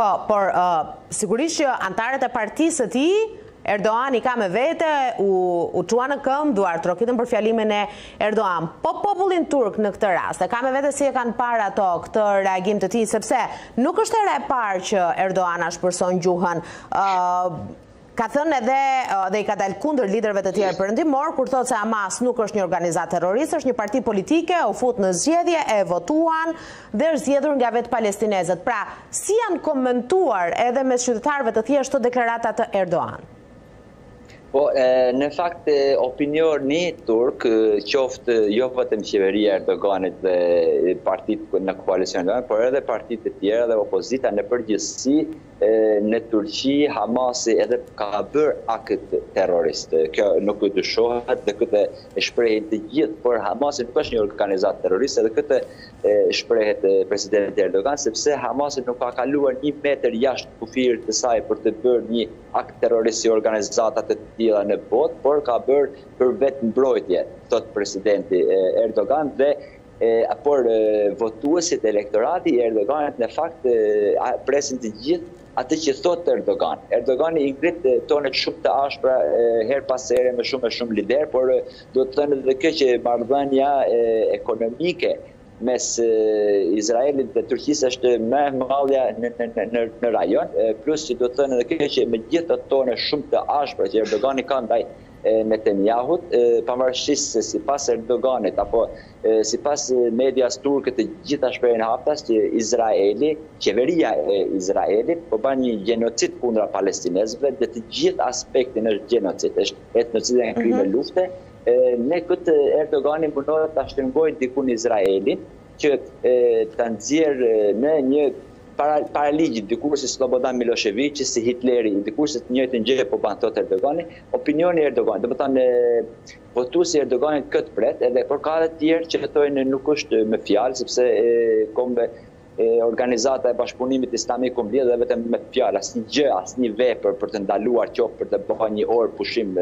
Po, por sigurisht që anëtarët e partisë së tij Erdogan i ka me vete, u, u çuan në këmbë, duartrokitën për fjalimin e Erdogan. Po popullin turk në këtë rast, e ka me vete si e kanë parë ata këtë reagim të tij, sepse nuk është hera e parë që Erdogan ashpërson gjuhën. Ka thënë edhe dhe i ka dalë kundër liderëve të tjerë perëndimorë kur thotë se Hamas nuk është një organizatë terroriste, është një parti politike, u fut në zgjedhje, e votuan dhe është zgjedhur nga vetë palestinezët. Pra, si janë komentuar edhe mes qytetarëve të thjeshtë këto deklarata të Erdogan? Po, në fakt, opinioni turk, qoftë jo vetëm qeveria e Erdoganit dhe partitë në koalicion Erdogan, por edhe partitë e tjera dhe opozita në përgjithësi, Në Turqi Hamasi edhe ka bërë akt terrorist. Kjo nuk dyshohet dhe këtë e shprehin të gjithë, por Hamasi nuk është një organizatë terroriste dhe këtë e shprehet presidenti Erdogan, sepse Hamasi nuk ka kaluar një metër jashtë kufirit të saj për të bërë një akt terrorist si organizata të tilla në botë, por ka bërë për vetëmbrojtje, thotë presidenti Erdogan dhe Por votuesit dhe elektorati i Erdoganit në fakt presin të gjithë atë që thotë Erdogani. Erdogani i ngrit tonet shumë të ashpra herë pas here me shumë e shumë liderë, por duhet thënë edhe kjo që marrëdhënia ekonomike mes Izraelit dhe Turqisë është më e madhja në, në, në, në rajon, plus që duhet thënë edhe kjo që me gjithë ato tone shumë të ashpra që Erdogani ka ndaj e Netanjahut, pavarësisht se sipas Erdoganit apo sipas medias turke të gjitha shprehin haptas që Izraeli, qeveria e Izraelit po bën një gjenocid kundra palestinezëve dhe të gjithë aspektin është gjenocid, është etnocid dhe krime mhm. lufte. Me këtë Erdogani mundohet ta shtrëngojë diku Izraelin, që ta nxjerrë në një para para ligjit dikur si Slobodan Milosheviqi, si Hitleri, dikur se të njëjtën gjë po bën thotë Erdogani, opinioni i Erdoganit, domethënë votuesi i Erdoganit këtë pret, edhe por ka edhe të tjerë që thonë nuk është me fjalë sepse kombe organizata e bashkëpunimit islamik u mblodh dhe vetëm me fjalë, asnjë gjë, asnjë vepër për të ndaluar qoftë për të bërë një orë pushim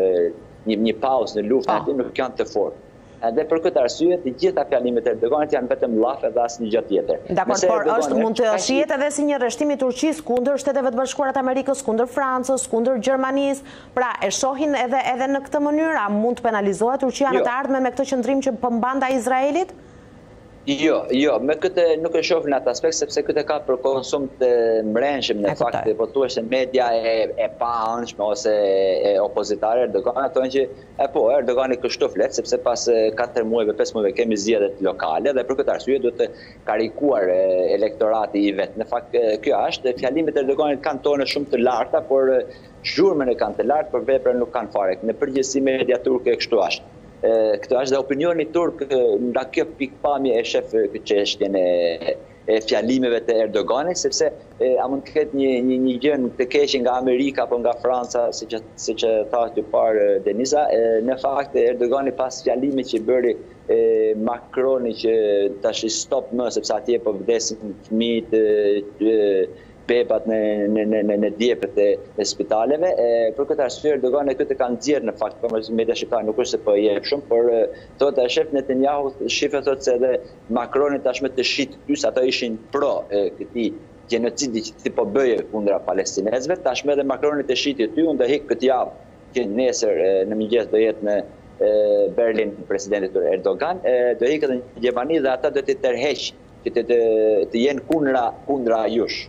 një një pauzë në luftë aty nuk janë të fortë. Edhe për këtë arsye, të gjitha fjalimet e Erdoganit janë vetëm llafe dhe asnjë gjë tjetër. Dakord, por është mund të shihet edhe si një rreshtim i Turqisë kundër Shteteve të Bashkuara të Amerikës, kundër Francës, kundër Gjermanisë. Pra, e shohin edhe edhe në këtë mënyrë, a mund të penalizohet Turqia në jo. të ardhmen me këtë qëndrim që po mban ndaj Izraelit? Jo, jo, me këtë nuk e shoh në atë aspekt sepse këtë ka për konsum të mbrendshëm në fakt, pothuajse media e e paanshme ose e opozitare e Erdoganit thonë që e po Erdogani kështu flet sepse pas 4 muajve, 5 muajve kemi zgjedhjet lokale dhe për këtë arsye duhet të karikuar elektorati i vet. Në fakt kjo është fjalimet e Erdoganit kanë tone shumë të larta, por zhurmën e kanë të lartë, por veprën nuk kanë fare. Në përgjithësi media turke kështu është. Këtë është dhe opinioni turk nga kjo pikëpamje e shef këtë çështjen e e fjalimeve të Erdoganit, sepse a mund të ketë një një një gjë të keqe nga Amerika po nga Franca, siç siç tha më parë Denisa, e, në fakt Erdogani pas fjalimit që bëri e, Macroni që tash stop më sepse atje po vdesin fëmijët bebat në djepet e spitaleve e për këtë arsye Erdogan e këtë ka nxjerrë në fakt për mësim media shqiptare nuk është se po e jep shumë por thotë e shef Netanyahu shif thotë se edhe Macroni tashmë të shiti ty se ato ishin pro e këtij gjenocidi që ti po bëje kundra palestinezëve tashmë edhe Macroni të shiti ty unë do iki këtë javë që nesër në mëngjes do jetë në Berlin presidenti turk Erdogan do ikë edhe në Gjermani dhe ata do t'i tërheq që të, të, të jenë kundra kundra jush.